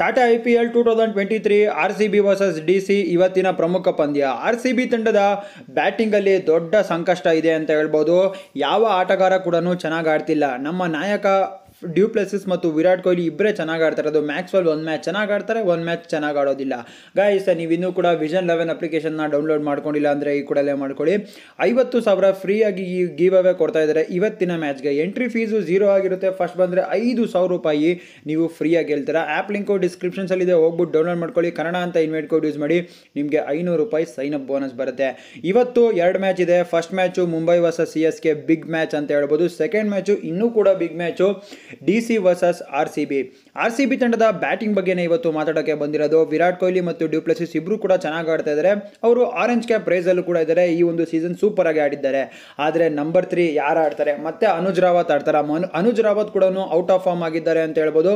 Tata I P L two thousand twenty three R C B versus D C ಇವತ್ತಿನ ಪ್ರಮುಖ ಪಂದ್ಯ. R C B ತಂಡದ ಬ್ಯಾಟಿಂಗಲ್ಲಿ ದೊಡ್ಡ ಸಂಕಷ್ಟ ಇದೆ ಅಂತ ಹೇಳ್ಬೋದು. ಯಾವ ಆಟಗಾರ ಕೂಡ ಚೆನ್ನಾಗಿ ಆಡ್ತಿಲ್ಲ. ನಮ್ಮ ನಾಯಕ ಡ್ಯೂಪ್ಲೆಸಿಸ್ ಮತ್ತು ವಿರಾಟ್ ಕೊಹ್ಲಿ ಇಬ್ಬರೇ ಚೆನ್ನಾಗಿ ಆಡ್ತಾರೆ. ಅದು ಮ್ಯಾಕ್ಸ್ವೆಲ್ ಒಂದು ಮ್ಯಾಚ್ ಚೆನ್ನಾಗಿ ಆಡ್ತಾರೆ, ಒಂದು ಮ್ಯಾಚ್ ಚೆನ್ನಾಗಿ ಆಡೋದಿಲ್ಲ. ಗಾಯ್ಸ್ ನೀವು ಇನ್ನೂ ಕೂಡ ವಿಷನ್ ಲೆವೆನ್ ಅಪ್ಲಿಕೇಶನ್ನ ಡೌನ್ಲೋಡ್ ಮಾಡ್ಕೊಂಡಿಲ್ಲ ಅಂದರೆ ಈ ಕೂಡಲೇ ಮಾಡ್ಕೊಳ್ಳಿ. ಐವತ್ತು ಸಾವಿರ ಫ್ರೀಯಾಗಿ ಈ ಗೀವ್ ಅವೇ ಕೊಡ್ತಾ ಇದ್ದಾರೆ. ಇವತ್ತಿನ ಮ್ಯಾಚ್ಗೆ ಎಂಟ್ರಿ ಫೀಸು ಝೀರೋ ಆಗಿರುತ್ತೆ. ಫಸ್ಟ್ ಬಂದರೆ ಐದು ಸಾವಿರ ರೂಪಾಯಿ ನೀವು ಫ್ರೀಯಾಗಿ ಹೇಳ್ತೀರಾ. ಆ್ಯಪ್ ಲಿಂಕು ಡಿಸ್ಕ್ರಿಪ್ಷನ್ಸಲ್ಲಿದೆ ಹೋಗ್ಬಿಟ್ಟು ಡೌನ್ಲೋಡ್ ಮಾಡ್ಕೊಳ್ಳಿ. ಕನ್ನಡ ಅಂತ ಇನ್ವೈಟ್ ಕೋಡ್ ಯೂಸ್ ಮಾಡಿ ನಿಮಗೆ ಐನೂರು ರೂಪಾಯಿ ಸೈನ್ ಅಪ್ ಬೋನಸ್ ಬರುತ್ತೆ. ಇವತ್ತು ಎರಡು ಮ್ಯಾಚ್ ಇದೆ. First match Mumbai versus C S K big match ಅಂತ ಹೇಳ್ಬೋದು. ಸೆಕೆಂಡ್ ಮ್ಯಾಚು ಇನ್ನೂ ಕೂಡ big match D C versus R C B R C B ತಂಡದ ಬ್ಯಾಟಿಂಗ್ ಬಗ್ಗೆನೇ ಇವತ್ತು ಮಾತಾಡೋಕ್ಕೆ ಬಂದಿರೋದು. ವಿರಾಟ್ ಕೊಹ್ಲಿ ಮತ್ತು ಡ್ಯೂಪ್ಲೆಸಿಸ್ ಇಬ್ಬರು ಕೂಡ ಚೆನ್ನಾಗಿ ಆಡ್ತಾ ಇದ್ದಾರೆ ಅವರು ಆರೆಂಜ್ ಕ್ಯಾಪ್ ಪ್ರೈಸಲ್ಲೂ ಕೂಡ ಇದ್ದಾರೆ ಈ ಒಂದು ಸೀಸನ್ ಸೂಪರ್ ಆಗಿ ಆಡಿದ್ದಾರೆ. ಆದರೆ ನಂಬರ್ ತ್ರೀ ಯಾರು ಆಡ್ತಾರೆ? ಮತ್ತೆ ಅನುಜ್ ರಾವತ್ ಆಡ್ತಾರೆ. ಅನುಜ್ ರಾವತ್ ಕೂಡ ಔಟ್ ಆಫ್ ಫಾರ್ಮ್ ಆಗಿದ್ದಾರೆ ಅಂತ ಹೇಳ್ಬೋದು.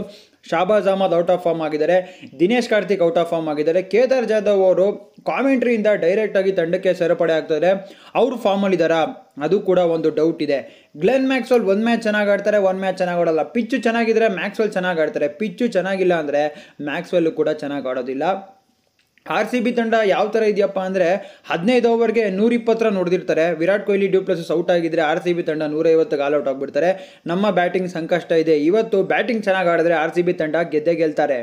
Shahbaz Ahmed out of form ಆಗಿದ್ದಾರೆ. Dinesh Karthik out of form ಆಗಿದ್ದಾರೆ. ಕೇದಾರ್ ಜಾಧವ್ ಅವರು ಕಾಮೆಂಟ್ರಿಯಿಂದ ಡೈರೆಕ್ಟ್ ಆಗಿ ತಂಡಕ್ಕೆ ಸೇರ್ಪಡೆ ಆಗ್ತಾರೆ ಅವರು ಫಾರ್ಮಲ್ಲಿ ಇದ್ದಾರಾ ಅದು ಕೂಡ ಒಂದು ಡೌಟ್ ಇದೆ. ಗ್ಲೆನ್ ಮ್ಯಾಕ್ಸ್ವೆಲ್ ಒಂದು ಮ್ಯಾಚ್ ಚೆನ್ನಾಗಿ ಆಡ್ತಾರೆ ಒಂದು ಮ್ಯಾಚ್ ಚೆನ್ನಾಗಿ ಆಡೋಲ್ಲ. ಪಿಚ್ಚು ಚೆನ್ನಾಗಿದ್ರೆ ಮ್ಯಾಕ್ಸ್ವೆಲ್ ಚೆನ್ನಾಗಿ ಆಡ್ತಾರೆ. ಪಿಚ್ಚು ಚೆನ್ನಾಗಿಲ್ಲ ಅಂದರೆ ಮ್ಯಾಕ್ಸ್ವೆಲ್ ಕೂಡ ಚೆನ್ನಾಗಿ ಆಡೋದಿಲ್ಲ. ಆರ್ ಸಿ ಬಿ ತಂಡ ಯಾವ ಥರ ಇದೆಯಪ್ಪ ಅಂದರೆ ಹದಿನೈದು ಓವರ್ಗೆ ನೂರಿಪ್ಪತ್ತರ ನೋಡ್ದಿರ್ತಾರೆ. Virat Kohli du Plessis out ಆಗಿದ್ರೆ ಆರ್ ಸಿ ಬಿ ತಂಡ ನೂರೈವತ್ತಿಗೆ ಆಲ್ ಔಟ್ ಆಗಿಬಿಡ್ತಾರೆ. ನಮ್ಮ ಬ್ಯಾಟಿಂಗ್ ಸಂಕಷ್ಟ ಇದೆ. ಇವತ್ತು ಬ್ಯಾಟಿಂಗ್ ಚೆನ್ನಾಗಿ ಆಡಿದ್ರೆ ಆರ್ ಸಿ ಬಿ ತಂಡ ಗೆದ್ದೇ ಗೆಲ್ತಾರೆ.